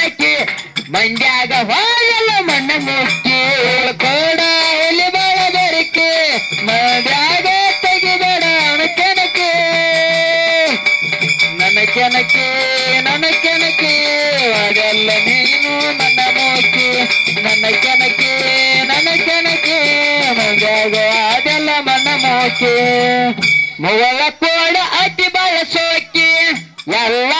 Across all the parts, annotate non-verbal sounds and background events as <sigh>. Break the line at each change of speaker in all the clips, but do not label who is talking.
ಕೆನಕಿ ಮಂಡ್ಯಾಗ ಹೋಗಲ್ಲ ಮಣ್ಣ ಮುಕ್ಕಿ ಕೋಡ ಎಲ್ಲಿ ಬಾಳ ಬೆರಕೆ ಮಂಡ್ಯಾಗ ತೆಗಿಬೇಡ ಅವನ ಕೆನಕಿ ನನ್ನ ಕೆನಕಿ ನನ್ನ ಕೆನಕಿ ಅದೆಲ್ಲ ನೀನು ನನ್ನ ಮೂಕಿ ನನ್ನ ಕೆನಕಿ ನನ್ನ ಕೆನಕಿ ಮಂಡ್ಯಾಗ ಅದೆಲ್ಲ ಮಣ್ಣ ಮೂಕಿ ಮುಗಳ ಕೋಡ ಅತಿ ಬಾಳ ಸೋಕಿ ಎಲ್ಲ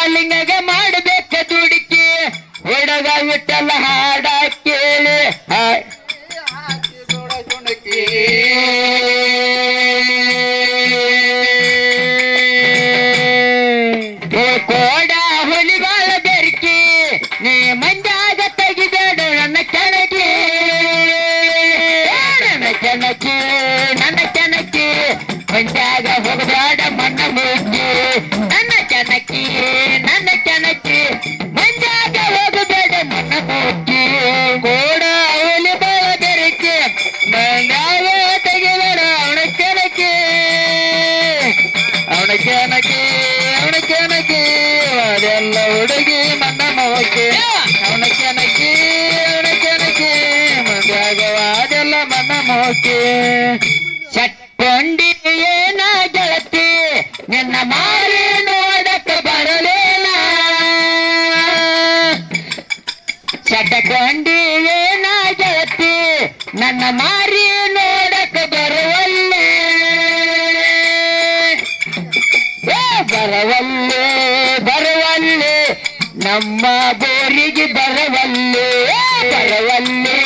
ನಮ್ಮ ಬೋರಿಗೆ ಬರವಲ್ಲೆ ಏ ಬರವಲ್ಲೆ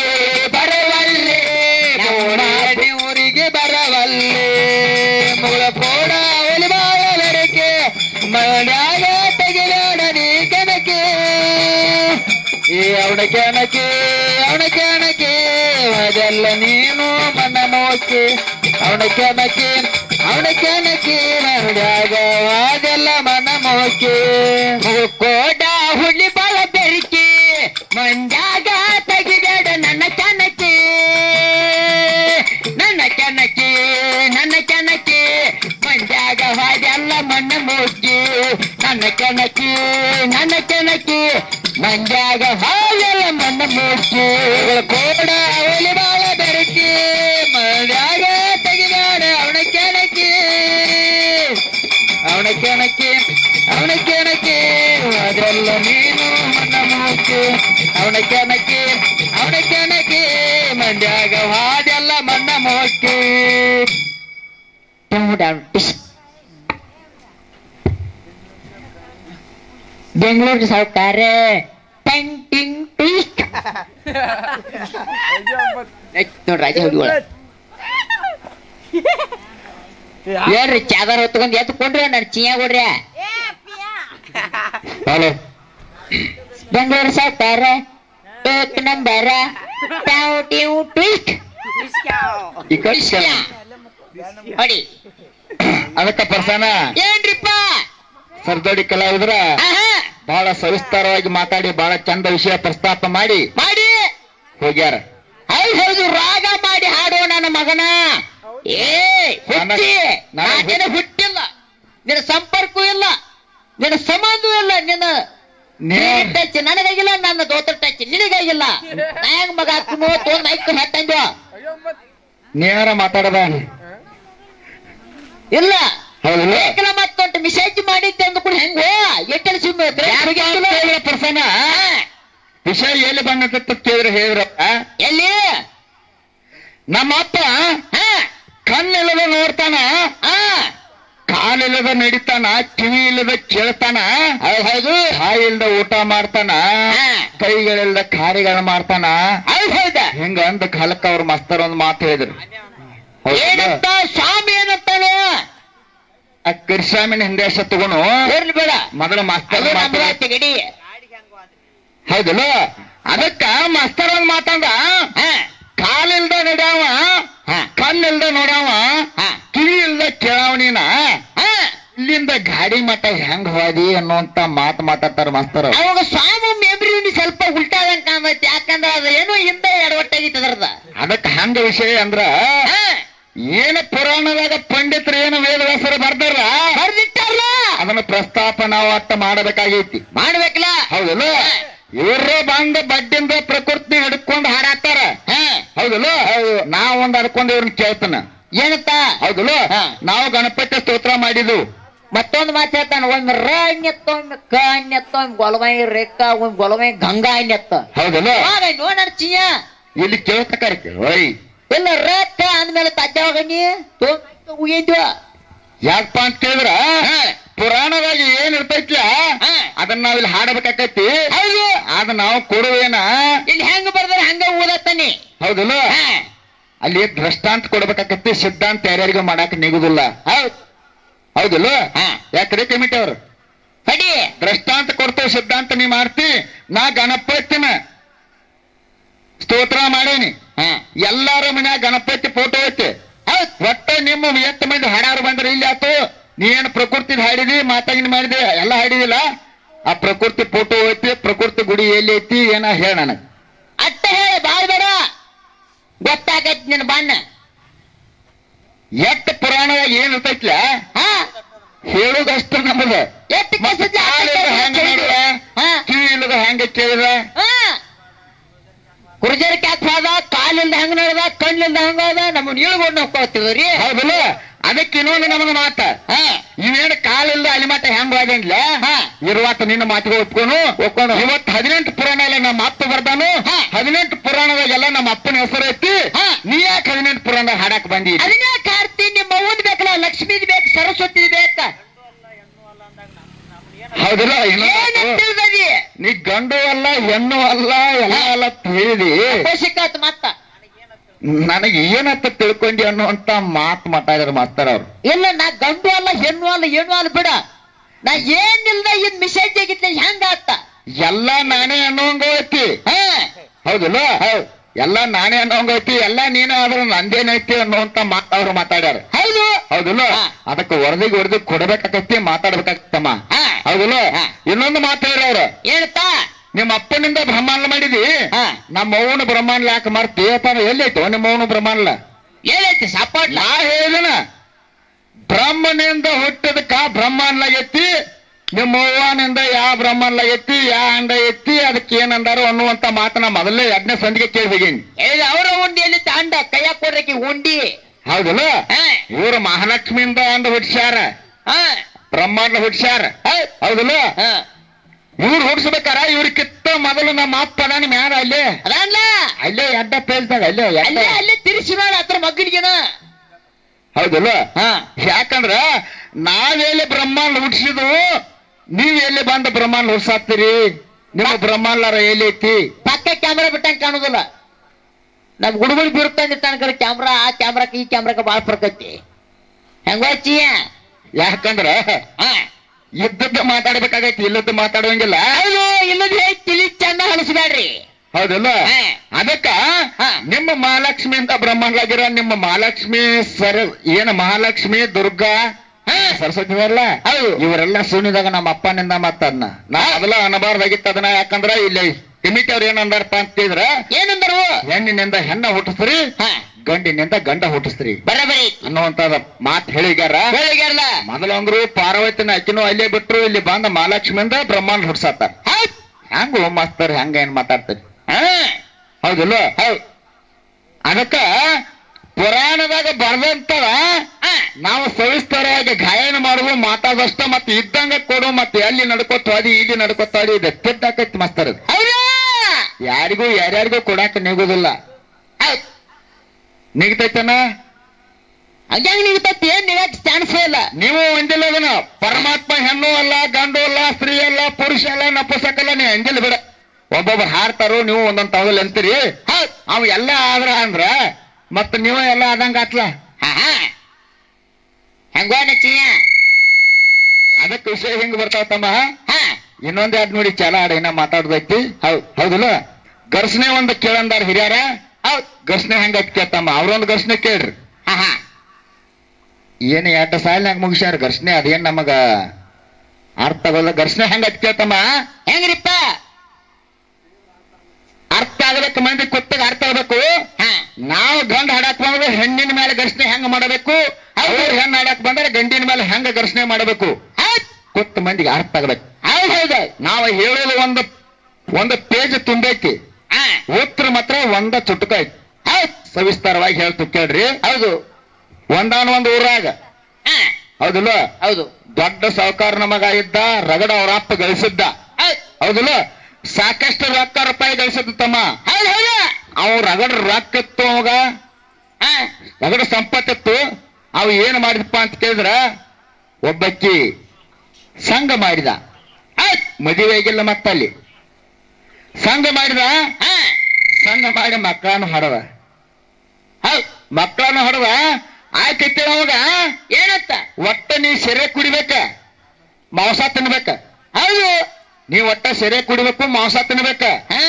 ಬರವಲ್ಲೆ ನಮ್ಮ ಊರಿಗೆ ಬರವಲ್ಲೆ ಮುಳ ಕೋಡ ಅವಲಿ ಬಾಳಲರಕೆ ಮಳ್ಯಾಗ ತೆಗಿಬೇಡ ನೀ ಕೆನಕೆ ಈ ಅವನ ಕೆನಕೆ ಅವನ ಕೆನಕೆ ಅದೆಲ್ಲ ನೀನು ಮನ್ನ ಮೋಕೆ ಅವನ ಕೆನಕೆ ಅವನ ಕೆನಕೆ ಮಳ್ಯಾಗ ಅದೆಲ್ಲ ಮನ ಮೋಕೆ ಕೋಡ I heard it Bengaluru Savukara tongue ಟಿಂಗ್ test ನೋಡ್ರಿ ರಾಜ ಹುಡುಗ ಏನ್ರಿ ಚಾದರ್ ಹೊತ್ಕೊಂಡ್ ಎತ್ಕೊಂಡ್ರಿ ನಾನು ಚಿಯಾ ಕೊಡ್ರಿ ಹಲೋ ಬೆಂಗಳೂರು ಸಾವುಕಾರ ಏಕ್ ನಂಬರ ಟ್ಯಾವ್ ಟ್ಯೂ ಟ್ವಿಸ್ಟ್ ಈ
ಅದಕ್ಕ ಪರ್ಸನ?
ಏನ್ರಿಪ್ಪ?
ಸರ್ದೋಡಿ ಕಲಾವಿದ್ರ ಬಹಳ ಸವಿಸ್ತಾರವಾಗಿ ಮಾತಾಡಿ ಬಹಳ ಚಂದ ವಿಷಯ ಪ್ರಸ್ತಾಪ ಮಾಡಿ.
ಮಾಡಿ.
ಹೋಗ್ಯಾರ.
ಹೌದು ಹೌದು ರಾಗ ಮಾಡಿ ಹಾಡೋ ನನ್ನ ಮಗನ. ಏ ಹುಟ್ಟಿಲ್ಲ. ನಿನ್ನ ಸಂಪರ್ಕವೂ ಇಲ್ಲ. ನಿನ್ನ ಸಂಬಂಧವೂ ಇಲ್ಲ. ನಿನ್ನ
ನೇ-
ಟಚ್ ನನಗಾಗಿಲ್ಲ ನನ್ನ ದೋತ್ರ ಟಚ್ ನಿನಗಾಗಿಲ್ಲ. <laughs> ನಾ ಹೆಂಗ್ ಮಗ ಮೂವತ್ತು ಮೈಕ್ ಹತ್ತಂದು
ನೇರ ಮಾತಾಡದ?
ಇಲ್ಲ. ಏಕಲ ಮತ್ತೊಂದು ಮಿಸೇಜ್ ಮಾಡಿದ್ದೆ ಅಂದ್ಕೊಂಡು ಹೆಂಗ ಎಟ್ಟಲ್ಲಿ ಸುಮ್ಮನೆ
ಪರ್ಸನ ವಿಷಯ ಎಲ್ಲಿ ಬಂದಂತ ಕೇಳಿದ್ರೆ ಹೇಳಿದ್ರ
ಎಲ್ಲಿ?
ನಮ್ಮ ಅಪ್ಪ
ಹಾ.
ಕಣ್ಣಿಲ್ಲದ ನೋಡ್ತಾನ. ಕಾಲಿಲ್ಲದ ನಡಿತಾನ ಕಿವಿ ಇಲ್ಲದ ಕೇಳ್ತಾನ.
ಹೌದು
ಕಾಯಿ ಇಲ್ದ ಊಟ ಮಾಡ್ತಾನ. ಕೈಗಳಿಲ್ಲದ ಕಾರ್ಯಗಳು ಮಾಡ್ತಾನ.
ಹೌದು
ಹಿಂಗ ಅಂದ ಕಾಲಕ್ಕ ಅವ್ರ ಮಸ್ತರ್ ಒಂದ್ ಮಾತು ಹೇಳಿದ್ರು.
ಸ್ವಾಮಿ ಏನಂತ?
ಆ ಕೃಷ್ಣಾಮಿನ ಹಿಂದೆ ಸತ್ತುಗುನು
ಇರ್ಲಿ ಬೇಡ.
ಮೊದಲ ಮಾಸ್ತರ್
ಗಡಿ.
ಹೌದಲ್ಲ? ಅದಕ್ಕ ಮಾಸ್ತರ್ ಒಂದ್ ಮಾತಂದ. ಕಾಲಿಲ್ದ ನಡ್ಯಾವ
ಹಾ.
ಕಣ್ಣಿಲ್ದ ನೋಡ್ಯಾವ
ಹಾ.
ಕಿವಿ ಇಲ್ದ ಕೇಳವನಿನ
ಹಾ.
ಇಲ್ಲಿಂದ ಗಾಡಿ ಮಟ್ಟ ಹೆಂಗ್ ಹೋದಿ ಅನ್ನುವಂತ ಮಾತು ಮಾತಾಡ್ತಾರ ಮಾಸ್ತರ್.
ಅವಾಗ ಸ್ವಾಮಿ ಮೆಮ್ರಿ ಸ್ವಲ್ಪ ಉಲ್ಟಾದಂಗ ಕಾಮತಿ ಯಾಕಂದ್ರ ಅದ ಏನೋ ಹಿಂದೆ ಎಡವಟ್ಟಾಗಿತ್ತದ
ಅದಕ್ಕ ಹಂಗ ವಿಷಯ ಅಂದ್ರ
ಹಾ.
ಏನ ಪುರಾಣದಾಗ ಪಂಡಿತರು ಏನು ವೇದವ್ಯಾಸರು ಬರ್ದಾರ
ಬರ್ದಿಟ್ಟಾರ
ಅದನ್ನ ಪ್ರಸ್ತಾಪ ನಾವು ಅಟ್ಟ ಮಾಡಬೇಕಾಗೈತಿ.
ಮಾಡ್ಬೇಕಲ್ಲ.
ಹೌದಲ್ಲ? ಇವ್ರೇ ಬಂದು ಬಡ್ಡಿಂದ ಪ್ರಕೃತಿ ಹಿಡ್ಕೊಂಡು ಹಾಡಾಕ್ತಾರ. ಹೌದಲ್ಲ? ನಾವು ಒಂದ್ ಅಡ್ಕೊಂಡು ಇವ್ರನ್ನ ಕೇಳ್ತಾನ.
ಏನತ್ತ?
ಹೌದಲ್ಲ. ನಾವು ಗಣಪತಿ ಸ್ತೋತ್ರ ಮಾಡಿದ್ವು.
ಮತ್ತೊಂದು ಮಾತು ಹೇಳ್ತಾನೆ ಒಂದ್ ರಾಣ್ಯತ್ತ ಒಂದ್ ಕಾಣ್ಯತ್ತ ಒಮ್ಮೆ ಗೊಲಮೈ ರೇಖ ಒಂದ್ ಗೊಲಮೈ ಗಂಗಾ ಅನ್ಯತ್ತ
ಹೌದಲ್ಲ?
ಅವಾಗ ನೋಡಣ ಚಿಯ
ಇಲ್ಲಿ ಕೇಳ್ತಕಾರ ಓಯ್.
ಇಲ್ಲ ರ ಕ ಅಂದ್ಮೇಲೆ ತಜ್ಜಾವಾಗ ನೀ ಉಗಿದ್ವ
ಯಾಕಪ್ಪ ಅಂತ ಕೇಳಿದ್ರ? ಪುರಾಣವಾಗಿ ಏನ್
ಇರ್ತೈತಿ.
ಅದನ್ನ ನಾವಿಲ್ಲಿ ಹಾಡಬೇಕಾಕೈತಿ?
ಹೌದು.
ಅದ ನಾವು ಕೊಡುವೇನ?
ಇಲ್ಲಿ ಹೆಂಗ ಬರ್ದ್ರೆ ಹಂಗ ಓದತ್ತಾನೆ.
ಹೌದಲ್ಲ?
ಹಾ.
ಅಲ್ಲಿ ದೃಷ್ಟಾಂತ ಕೊಡ್ಬೇಕಾಕತಿ ಸಿದ್ಧಾಂತ ಯಾರ್ಯಾರಿಗೂ ಮಾಡಾಕ ನಿಗುದಿಲ್ಲ.
ಹೌದು.
ಹೌದಲ್ಲ? ಯಾಕ್ರಿ ಕಮಿಟಿ ಅವ್ರು?
ಅಡಿ
ದೃಷ್ಟಾಂತ ಕೊಡ್ತೇವೆ ಸಿದ್ಧಾಂತ ನೀ ಮಾಡ್ತಿ. ನಾ ಗಣಪತಿನ ಸ್ತೋತ್ರ ಮಾಡೇನಿ. ಎಲ್ಲಾರ ಮನ್ಯಾಗ ಗಣಪತಿ ಫೋಟೋ ಐತಿ. ಒಟ್ಟು ನಿಮ್ಮ ಎಷ್ಟು ಮಂದಿ ಹಾಡಾರು ಬಂದ್ರೆ ಇಲ್ಲಿ ಆತು? ನೀ ಏನ್ ಪ್ರಕೃತಿ ಹಾಡಿದಿ ಮಾತಾಗಿನ ಮಾಡಿದಿ ಎಲ್ಲ ಹಾಡಿದಿಲ್ಲ? ಆ ಪ್ರಕೃತಿ ಫೋಟೋ ಐತಿ ಪ್ರಕೃತಿ ಗುಡಿ ಎಲ್ಲಿ ಐತಿ ಏನ ಹೇಳ ನನಗ.
ಅಟ್ಟ ಹೇಳ ಬಾಯ್ ಬೇಡ. ಗೊತ್ತಾಗೈತಿ ನಿನ್ನ ಬಣ್ಣ.
ಎಟ್ಟ ಪುರಾಣದಾಗ ಏನ್ ಇರ್ತೈತ್ಲ
ಹಾ.
ಹೇಳುದಷ್ಟು ನಮ್ಮದ ಹೆಂಗ
ಹಾ.
ಇಲ್ಲದ ಹೆಂಗ ಕೇಳಿದ?
ಹಾ ಕುರ್ಜರ್ ಕ್ಯಾಕ್ ಹೋದ ಕಾಲಿಲ್ದ ಹೆಂಗ ನಡೆದ ಕಣ್ಣಿಂದ ಹಂಗ ಅದ ನಮ್ಮ ನೀಳ್ಗೊಂಡು ಹೋಗ್ಕೋತೀವ್ರಿ
ಹೌದಲ್ಲ ಅದಕ್ಕೆ ಇನ್ನೊಂದು ನಮಗ ಮಾತ.
ಹಾ.
ಇವೇನು ಕಾಲಿಲ್ಲ ಅಲ್ಲಿ ಮಟ್ಟ ಹೆಂಗ್ ಹೋದಂಗಿಲ್ಲ
ಹಾ.
ಇರುವತ್ತ ನಿನ್ನ ಮಾತಿಗೆ ಒಪ್ಕೊಂಡು ಒಪ್ಕೊಂಡು. ಇವತ್ತು ಹದಿನೆಂಟು ಪುರಾಣ ಎಲ್ಲ ನಮ್ಮ ಅಪ್ಪ ಬರ್ದಾನು.
ಹಾ.
ಹದಿನೆಂಟು ಪುರಾಣದಾಗೆಲ್ಲ ನಮ್ಮ ಅಪ್ಪನ ಹೆಸರು ಐತಿ.
ಹಾ.
ನೀ ಯಾಕೆ ಹದಿನೆಂಟು ಪುರಾಣ ಹಾಡಕ್ ಬಂದಿ
ಅದನ್ನ ಕಾರ್ತಿ ನಿಮ್ಮ ಬೇಕಲ್ಲ ಲಕ್ಷ್ಮೀದ್ ಬೇಕು ಸರಸ್ವತಿ ಬೇಕ.
ಹೌದಿಲ್ಲ ನೀ ಗಂಡು ಅಲ್ಲ ಹೆಣ್ಣು ಅಲ್ಲ ಎಲ್ಲ ಅಲ್ಲ ತಿಳಿದಿ.
ಪೋಷಕಾತ್ ಮತ್ತ.
ನನಗೆ ಏನಂತ ತಿಳ್ಕೊಂಡಿ ಅನ್ನುವಂತ ಮಾತು ಮಾತಾಡಿದ್ರು ಮಾಡ್ತಾರ ಅವ್ರು.
ಇಲ್ಲ ನಾ ಗಂಡು ಅಲ್ಲ ಹೆಣ್ಣು ಅಲ್ಲ ಏನು ಅಲ್ಲ ಬಿಡ. ನಾ ಏನಿಲ್ಲ ಇನ್ ಮಿಸೇಜ್ ಆಗಿದ್ದೆ ಹೆಂಗ ಆತ
ಎಲ್ಲ ನಾನೇ ಅನ್ನೋಂಗ
ಹೌದಲ್ಲ
ಹೌದಿಲ್ಲ? ಹೌದು. ಎಲ್ಲ ನಾನೇ ಅನ್ನೋಂಗೈತಿ ಎಲ್ಲ ನೀನೇ ಆದ್ರೆ ನಂದೇನೈತಿ ಅನ್ನುವಂತ ಮಾತ ಅವ್ರು ಮಾತಾಡ್ಯಾರ.
ಹೌದು?
ಹೌದಿಲ್ಲ. ಅದಕ್ಕೆ ವರದಿಗೆ ವರದಿ ಕೊಡ್ಬೇಕಾಕತ್ತಿ ಮಾತಾಡ್ಬೇಕಾಗತ್ತಮ್ಮ. ಹೌದಿಲ್ಲ. ಇನ್ನೊಂದು ಮಾತು ಹೇಳ್ರಿ ಅವ್ರು.
ಹೇಳ್ತಾ?
ನಿಮ್ಮ ಅಪ್ಪನಿಂದ ಬ್ರಹ್ಮಾಂಡ ಮಾಡಿದಿ. ನಮ್ಮ ಅವನ ಬ್ರಹ್ಮಾಂಡ ಯಾಕೆ ಮಾಡ್ತಿ? ಎಲ್ಲೈತೋ ನಿಮ್ಮ ಅವನು ಬ್ರಹ್ಮಾಂಡ
ಏನೈತಿ ಸಪಾಟ್
ನಾ ಹೇಳಿದನ ಬ್ರಹ್ಮನಿಂದ ಹುಟ್ಟಿದಕ್ಕ ಬ್ರಹ್ಮಾಂಡ ಎತ್ತಿ ನಿಮ್ಮ ಅವ್ವನಿಂದ ಯಾವ ಬ್ರಹ್ಮಾಂಡ ಎತ್ತಿ ಯಾ ಅಂಡ ಎತ್ತಿ ಅದಕ್ಕೆ ಏನಂದಾರು ಅನ್ನುವಂತ ಮಾತನ್ನ ಮೊದಲೇ ಯಜ್ಞ ಸಂದಿಗೆ
ಕೇಳಿದೀನಿ ಅವರ ಉಂಡಿಯಲ್ಲಿ ತಾಂಡ ಕೈಯ ಕೊಡ್ರಕ್ಕೆ ಉಂಡಿ.
ಹೌದಲ್ಲ? ಇವರು ಮಹಾಲಕ್ಷ್ಮಿಯಿಂದ ಅಂದ ಹುಡ್ಸ್ಯಾರ ಬ್ರಹ್ಮಾಂಡ ಹುಡ್ಸ್ಯಾರ
ಹೌದ್.
ಹೌದಲ್ಲ? ಇವ್ರು ಹುಡ್ಸ್ಬೇಕಾರ ಇವ್ರಿಗಿತ್ತ ಮೊದಲು ನಮ್ಮ ಅಪ್ಪ ನಾನು ಮ್ಯಾರ ಅಲ್ಲೇ? ಅಲ್ಲೇ ಎಡ್ಡ ಪೇಜ್ದಾಗ ಅಲ್ಲೇ.
ಅಲ್ಲೇ ಅಲ್ಲೇ ತಿರ್ಸಿ ಮಾಡ ಹತ್ರ ಮಗ್ಗನಿಗೆನ
ಹೌದಲ್ಲ?
ಹಾ.
ಯಾಕಂದ್ರ ನಾವೆಲ್ಲಿ ಬ್ರಹ್ಮಾಂಡ ಹುಡ್ಸಿದ್ವು ನೀವ್ ಎಲ್ಲಿ ಬಂದ ಬ್ರಹ್ಮಾಂಡ ಹೊರಸಾಕ್ತೀರಿ? ನಿಮ್ಮ ಬ್ರಹ್ಮಾಂಡರ ಎಲ್ಲಿ ಐತಿ?
ಪಕ್ಕ ಕ್ಯಾಮ್ರಾ ಬಿಟ್ಟಂಗ ಕಾಣುದಿಲ್ಲ. ನಮ್ ಗುಡುಗುಡಿ ಬೀರುತ್ತಂದ್ರೆ ತನಕ ಕ್ಯಾಮ್ರಾ ಆ ಕ್ಯಾಮ್ರಾಕ ಈ ಕ್ಯಾಮ್ರಾಕ ಬಾಳ ಫರ್ಕ್ ಐತಿ ಹೆಂಗೋಚಿಯ
ಯಾಕಂದ್ರ
ಹಾ.
ಇದ್ದದ್ದು ಮಾತಾಡ್ಬೇಕಾಗೈತಿ ಇಲ್ಲದ್ದು ಮಾತಾಡುವಂಗಿಲ್ಲ.
ಇಲ್ಲದ ತಿಳಿ ಚಂದ ಹಲಸ್ಬೇಡ್ರಿ
ಹೌದಲ್ಲ?
ಅದಕ್ಕ
ಅದಕ್ಕ
ಹಾ.
ಅಂತ ಬ್ರಹ್ಮಾಂಡ ಬ್ರಹ್ಮಾಂಡಾಗಿರೋ ನಿಮ್ಮ ಮಹಾಲಕ್ಷ್ಮಿ ಸರ ಏನ ಮಹಾಲಕ್ಷ್ಮಿ ದುರ್ಗಾ. ಸರಸ್ವತಿ ಅಲ್ಲ. ಇವರೆಲ್ಲ ಸುನಿದಾಗ ನಮ್ಮ ಅಪ್ಪನಿಂದ ಮತ್ತದ್ನ ನಾ ಅದೆಲ್ಲ ಅನ್ನಬಾರ್ದಾಗಿತ್ತು ಅದನ್ನ ಯಾಕಂದ್ರ ಇಲ್ಲಿ ಟಿಮಿಟಿ ಅವ್ರು ಏನಂದಾರಪ್ಪ ಅಂತಿದ್ರ
ಏನಂದರು?
ಹೆಣ್ಣಿನಿಂದ ಹೆಣ್ಣ ಹುಟ್ಟಿಸ್ರಿ ಗಂಡಿನಿಂದ ಗಂಡ ಹುಟ್ಟಿಸ್ರಿ.
ಬರಬರಿ.
ಅನ್ನುವಂತ ಮಾತು ಹೇಳಿಗಾರ
ಹೇಳಿಗಾರಲ್ಲ
ಮೊದಲಂದ್ರು ಪಾರ್ವತಿನ ಅಕ್ಕಿನೂ ಅಲ್ಲೇ ಬಿಟ್ರು ಇಲ್ಲಿ ಬಂದ ಮಹಾಲಕ್ಷ್ಮಿಯಿಂದ ಬ್ರಹ್ಮಾಂಡ ಹುಡ್ಸಾತಾರ ಹೆಂಗು ಮಾಸ್ತರ್ ಹೆಂಗ ಏನ್ ಮಾತಾಡ್ತಾರೆ? ಹೌದಿಲ್ಲ ಹೌದ್. ಅದಕ್ಕ ಪುರಾಣದಾಗ ಬರ್ದಂತವ
ಹಾ.
ನಾವು ಸವಿಸ್ತರವಾಗಿ ಗಾಯನ ಮಾಡುವ ಮಾತಾದಷ್ಟ ಮತ್ತೆ ಇದ್ದಂಗ ಕೊಡು ಮತ್ತೆ ಅಲ್ಲಿ ನಡ್ಕೋತಾ ಅದಿ ಇಲ್ಲಿ ನಡ್ಕೋತಾ ಅದಿ ಇದು ತಿದ್ದಾಕೈತಿ ಮಾಸ್ತರ್. ಯಾರಿಗೂ ಯಾರ್ಯಾರಿಗೂ ಕೊಡಾಕ ನಿಗುದಿಲ್ಲ. ನಿಗತೈತನ?
ಹಂಗ್ಯಾಂಗ ನಿಗತೈತಿ ಏನ್ ನಿಗಕ್ ಚಾನ್ಸ್ ಇಲ್ಲ.
ನೀವು ಒಂದಿಲ್ಲ ಅದನ್ನ ಪರಮಾತ್ಮ ಹೆಣ್ಣು ಅಲ್ಲ ಗಂಡು ಅಲ್ಲ ಸ್ತ್ರೀ ಅಲ್ಲ ಪುರುಷ ಅಲ್ಲ ನಪುಸಕಲ್ಲ ನೀವು ಹೆಂಗಿಲ್ಲ ಬಿಡ. ಒಬ್ಬೊಬ್ರು ಹಾರ್ತಾರೋ ನೀವು ಒಂದೊಂದ್ ತವಲ್ ಅಂತೀರಿ.
ಹೌದ್.
ಅವ್ ಎಲ್ಲ ಆದ್ರ ಅಂದ್ರ ಮತ್ತ ನೀವು ಎಲ್ಲ ಆದಂಗ ಆತ್ಲ?
ಹೆಂಗೋ
ಅದಕ್ಕೆ ವಿಷಯ ಹಿಂಗ ಬರ್ತಾವ ತಮ್ಮ. ಇನ್ನೊಂದ್ ಎರಡ್ ನೋಡಿ ಚಾಲ ಆಡ ಏನ ಮಾತಾಡ್ದೈತಿ. ಹೌದ್. ಹೌದಿಲ್ಲ? ಘರ್ಷಣೆ ಒಂದ್ ಕೇಳಂದಾರ ಹಿರಿಯಾರ? ಹೌದ್. ಘರ್ಷಣೆ ಹೆಂಗೈತಿ ಕೇಳ್ತಮ್ಮ ಅವ್ರೊಂದ್ ಘರ್ಷಣೆ ಕೇಳ್ರಿ. ಏನ್ ಎರಡ್ ಸಾಲಿನಾಗ ಮುಗಿಸ್ಯಾರ? ಘರ್ಷಣೆ ಅದೇನ್ ನಮಗ ಅರ್ಥ ಆಗಲ್ಲ ಘರ್ಷಣೆ ಹೆಂಗೈತಿ ಕೇಳ್ತಮ್ಮ
ಹೆಂಗ್ರಿಪ್ಪ?
ಅರ್ಥ ಆಗ್ಬೇಕು ಮಂದಿ ಕೊತ್ತಾಗ ಅರ್ಥ ಆಗ್ಬೇಕು?
ಹಾ.
ನಾವು ಗಂಡ ಹಾಡಕ್ ಬಂದ್ರೆ ಹೆಣ್ಣಿನ ಮೇಲೆ ಘರ್ಷಣೆ ಹೆಂಗ್ ಮಾಡಬೇಕು? ಅವ್ರು ಹೆಣ್ಣು ಹಾಡಕ್ ಬಂದ್ರೆ ಗಂಡಿನ ಮೇಲೆ ಹೆಂಗ ಘರ್ಷಣೆ ಮಾಡಬೇಕು?
ಕೊತ್ತ
ಕುತ್ತ ಮಂದಿಗೆ ಅರ್ಥ ಆಗ್ಬೇಕು.
ಹೌದ್. ಹೌದ.
ನಾವು ಹೇಳೋದು ಒಂದು ಒಂದು ಪೇಜ್ ತುಂಬೈತಿ ಉತ್ತರ ಮಾತ್ರ ಒಂದ ಚುಟುಕ ಐತಿ. ಸವಿಸ್ತಾರವಾಗಿ ಹೇಳ್ತು ಕೇಳ್ರಿ.
ಹೌದು.
ಒಂದಾನ ಒಂದು ಊರಾಗ. ಹೌದಲ್ಲ?
ಹೌದು.
ದೊಡ್ಡ ಸಾವುಕಾರನ ನಮಗ ಇದ್ದ ರಗಡ ಅವ್ರ ಅಪ್ಪ ಗಳಿಸಿದ್ದ. ಹೌದಲ್ಲ? ಸಾಕಷ್ಟು ರೊಕ್ಕ ರೂಪಾಯಿ ಗಳಿಸಿದ್ದ ತಮ್ಮ.
ಹೌದು ಹೌದು.
ಅವ್ ರಗಡ ರೊಕ್ಕ ಇತ್ತು ಅವಾಗ ರಗಡ ಸಂಪತ್ತಿತ್ತು. ಅವ ಏನ್ ಮಾಡಿದಪ್ಪ ಅಂತ ಕೇಳಿದ್ರ, ಒಬ್ಬಕ್ಕಿ ಸಂಘ ಮಾಡಿದ.
ಮದುವೆ
ಆಗಿಲ್ಲ ಮತ್ತಲ್ಲಿ. ಸಂಘ ಮಾಡಿದ? ಸಂಘ ಮಾಡಿ ಮಕ್ಕಳನ್ನು ಹೊಡದ. ಮಕ್ಕಳನ್ನು ಹೊಡೆದ? ಆಯ್ತೈತಿ ಅವಾಗ.
ಏನತ್ತ
ಒಟ್ಟ ನೀ ಸೆರೆ ಕುಡಿಬೇಕ, ಮಾಂಸ ತಿನ್ಬೇಕ.
ಹೌದು,
ನೀ ಒಟ್ಟ ಸೆರೆ ಕುಡಿಬೇಕು, ಮಾಂಸ ತಿನ್ಬೇಕ.
ಹಾ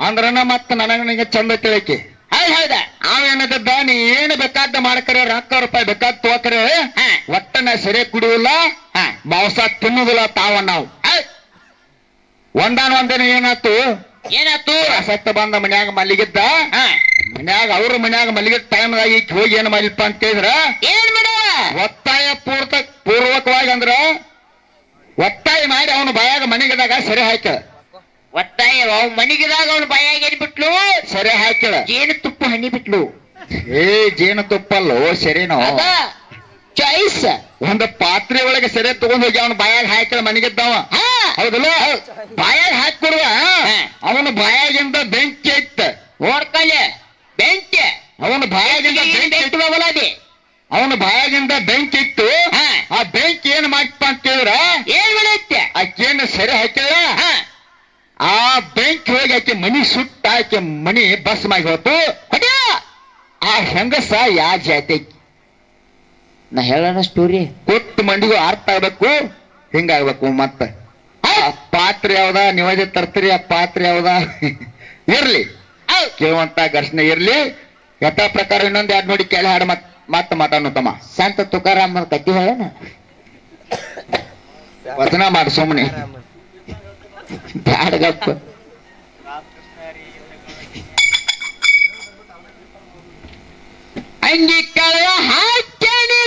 ಅಂದ್ರನ ಮತ್ತ ನನಗ ನಿಂಗೆ ಚಂದ ತಿಳಿಕೆ.
ಹಾಯ್ ಹೌದ.
ಅವೇನದ ನೀ ಏನು ಬೇಕಾದ ಮಾಡ್ಕರೆ ರೊಕ್ಕ ರೂಪಾಯಿ ಬೇಕಾದ ತೋಕರೆ
ಹಾ.
ಒಟ್ಟ ನಾ ಸೆರೆ ಕುಡಿಯುಲ್ಲ ಮಾಂಸ ತಿನ್ನುದಿಲ್ಲ ತಾವ ನಾವು. ಒಂದಾನ ಒಂದಿನ ಏನಾತು
ಏನಾತು
ಸತ್ತ ಬಂದ ಮನ್ಯಾಗ ಮಲ್ಲಿಗಿದ್ದ. ಮನ್ಯಾಗ ಅವ್ರ ಮನ್ಯಾಗ ಮಲ್ಲಿಗಿದ ಟೈಮ್ದಾಗ ಈಕಿ ಹೋಗಿ ಏನ್ ಮಾಡಿಲ್ಪ ಅಂತ ಹೇಳಿದ್ರ
ಏನ್ ಮಾಡ?
ಒತ್ತಾಯ ಪೂರ್ತ ಪೂರ್ವಕವಾಗಿ ಅಂದ್ರ ಒತ್ತಾಯ ಮಾಡಿ ಅವನು ಬಾಯಾಗ ಮನೆಗಿದಾಗ ಸೆರೆ ಹಾಕ್ಯಾಳ.
ಒತ್ತಾಯ ಅವ್ ಮನಿಗಿದಾಗ ಅವ್ನ ಬಾಯಾಗ ಏನ್ ಬಿಟ್ಲು?
ಸರಿ ಹಾಕ್ಯಾಳ.
ಜೇನು ತುಪ್ಪ ಹನಿ ಬಿಟ್ಲು.
ಏ ಜೇನು ತುಪ್ಪಲ್ಲೋ ಸೆರೆನೋ?
ಅದ ಚಾಯ್ಸ್
ಒಂದು ಪಾತ್ರೆ ಒಳಗೆ ಸೆರೆ ತಗೊಂಡ್ ಹೋಗಿ ಅವನ ಬಾಯಾಗ ಹಾಕಿಳ ಮನಿಗಿದ್ದಾವ. ಹೌದಲ್ಲ? ಬಾಯಾಗ ಹಾಕ್ಕೊಡುವ ಅವನ ಬಾಯಾಗಿಂದ ಬೆಂಕಿ ಇತ್ತ
ಓಡ್ಕಲೆ ಬೆಂಕಿ.
ಅವನ ಬಾಯಾಗಿಂದ ಬೆಂಕಿ.
ಬೆಂಕಿ
ಅವನ ಬಾಯಾಗಿಂದ ಬೆಂಕಿ ಇತ್ತು. ಆ ಬೆಂಕಿ ಏನ್ ಮಾಡ್ತ ಅಂತ ಕೇಳಿದ್ರ
ಏನ್ ಮಾಡೈತೆ
ಆಕೇನು ಸೆರೆ ಹಾಕ್ಯಾಳ
ಹಾ
ಆ ಬ್ಯಾಂಕ್ ಹೋಗಿ ಆಕೆ ಮನಿ ಸುಟ್ಟ ಆಕೆ ಮನಿ ಬಸ್ ಮಾಡಿ ಹೋತು. ಆ ಹೆಂಗಸ ಯಾ ಜಾತಿ?
ನಾ ಹೇಳೋಣ ಸ್ಟೋರಿ
ಕೊಟ್ಟು ಮಂದಿಗೂ ಅರ್ಥ ಆಗ್ಬೇಕು ಹಿಂಗಾಗ್ಬೇಕು ಮತ್ತ. ಆ ಪಾತ್ರೆ ಯಾವ್ದ? ನಿವಾಜ ತರ್ತೀರಿ ಆ ಪಾತ್ರೆ ಯಾವ್ದ? <laughs> ಇರ್ಲಿ. ಕೇಳುವಂತ ಘರ್ಷಣೆ ಇರ್ಲಿ. ಯಥಾ ಪ್ರಕಾರ ಇನ್ನೊಂದ್ ಎರಡು ನೋಡಿ ಕೇಳಿ ಹಾಡು ಮತ್ ಮತ್ತ ಮಾತಾಡೋಣ ತಮ್ಮ
ಸಂತ ತುಕಾರಾಮ್ ಕಟ್ಟಿ ಹೇಳೋಣ?
ವಚನ ಮಾಡಿ ಸುಮ್ಮನೆ
ಬ್ಯಾಡಗಪ್ಪ. ಅಂಗಿ ಕಳ ಹಾಕ್ಯಾನಿ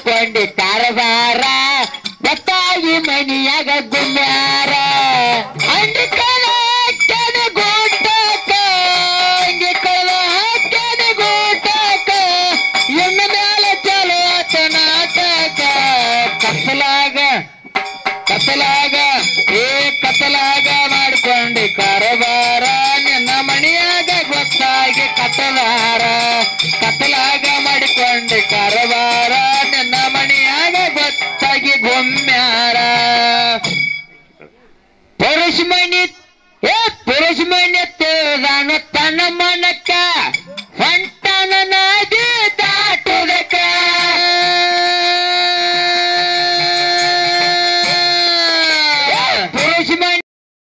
ಕತಲಾಗ ಮಾಡ್ಕೊಂಡಿ ಕಾರವಾರ ಒಟ್ಟಾಗಿ ಮಣಿಯಾಗ ಗುಮ್ಯಾರ ಅಂಡಿ ಕಳ ಹಾಕ್ಯಾನಿ ಗೂಟಕ್ಕ ಅಂಗಿ ಕಳ ಹಾಕ್ಯಾನಿ ಗೂಟಕ್ಕ ಹೆಣ್ಣು ಮೇಲೆ ಚಲೋ ಆತ ನಾಟಕ ಕತ್ತಲಾಗ ಕತ್ತಲಾಗ ಏ ಕತ್ತಲಾಗ ಮಾಡ್ಕೊಂಡಿ ಕಾರವಾರ ನಿನ್ನ ಮಣಿಯಾಗ ಗೊತ್ತಾಗಿ ಕತ್ತಲಾರ ಗೊಮ್ಮ್ಯಾರ ಪುರುಷ ಮಣಿ ಏ ಪುರುಷ ಮಣಿ